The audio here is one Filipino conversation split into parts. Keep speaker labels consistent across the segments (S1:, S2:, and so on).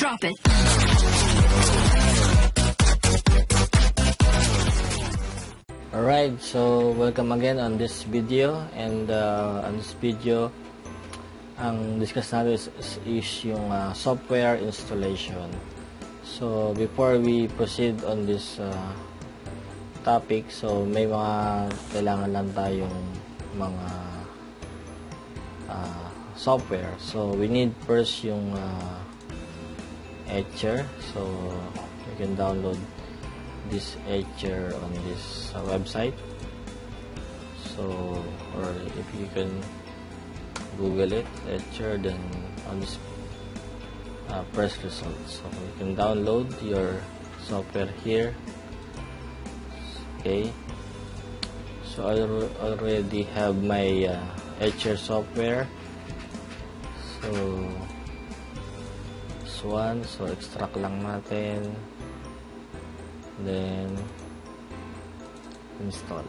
S1: Drop it.
S2: Alright, so welcome again on this video and uh, on this video ang discuss natin is, is yung uh, software installation. So before we proceed on this uh, topic, so may mga kailangan lang tayong mga uh, software. So we need first yung uh, Etcher. So you can download this Etcher on this uh, website. So, or if you can Google it, Etcher, then on this uh, press results. So you can download your software here. Okay. So I already have my uh, Etcher software. So this one, so extract lang natin. Then, install.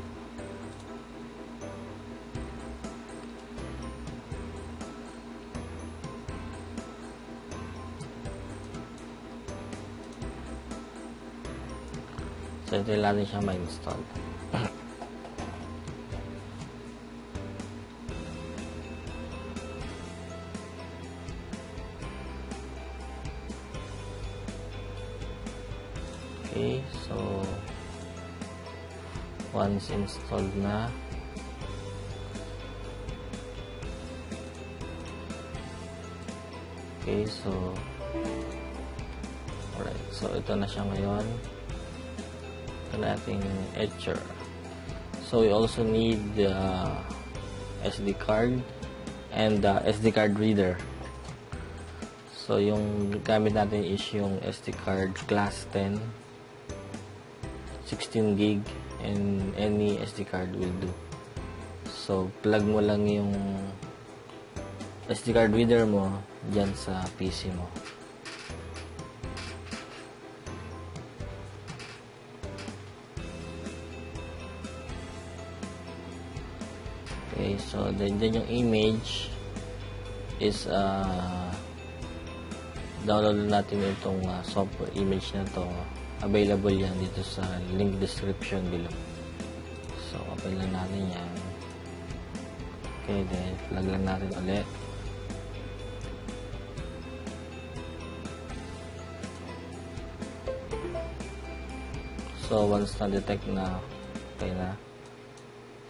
S2: So, ito natin siya ma-install. Okay, so once installed na Okay, so Alright, so ito na siya ngayon. Ito na ating etcher. So we also need the SD card and the SD card reader. So yung gamit natin is yung SD card class 10 16 gig and any SD card will do. So plug mo lang yung SD card reader mo dyan sa PC mo. Okay, so then, then yung image is uh, download natin itong uh, software image na to available yan dito sa link description below. So open lang natin yan. Okay then plug lang natin ulit. So once na detect na okay na.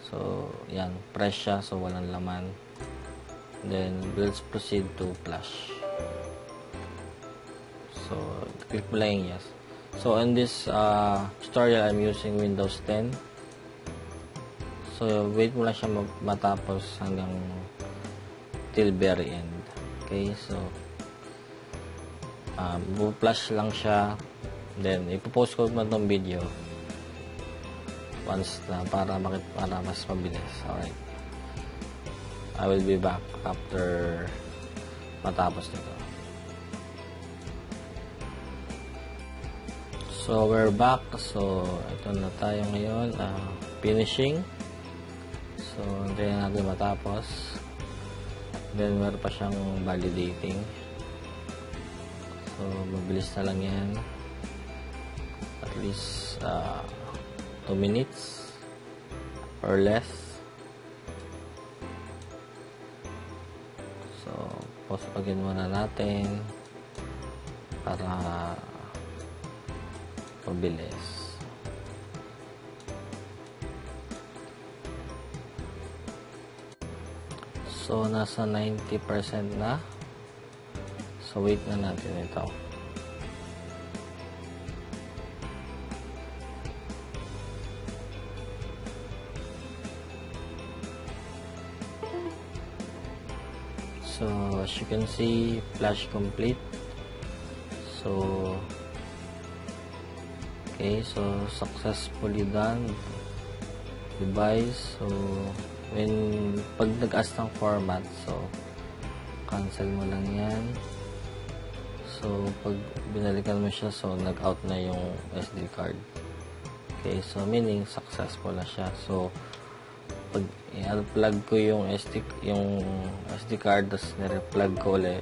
S2: So yan press siya so walang laman. Then let's proceed to flash so click mo lang yung yes so in this uh, tutorial I'm using Windows 10 so wait mo lang siya ma- matapos hanggang till very end. Okay so um, flash lang siya. Then ipopost ko man tong video once na para makit para mas mabilis. Alright. I will be back after matapos nito So, we're back. So, ito na tayo ngayon. Uh, finishing. So, hintayin natin matapos. Then, meron pa siyang validating. So, mabilis na lang yan. At least, 2 uh, minutes or less. So, pause pagin muna natin para mabilis. So, nasa 90% na. So, wait na natin ito. So, as you can see, flash complete. So, Okay, so successfully done. Device. So, when pag nag-ask ng format, so cancel mo lang yan. So, pag binalikan mo siya, so nag-out na yung SD card. Okay, so meaning successful na siya. So, pag i-unplug ko yung SD yung SD card tapos nire-plug ko ulit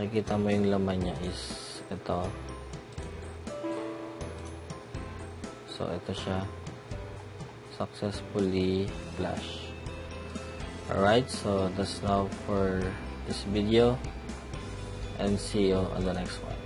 S2: makikita mo yung laman niya is ito. So, ito siya. Successfully flash. Alright, so that's now for this video. And see you on the next one.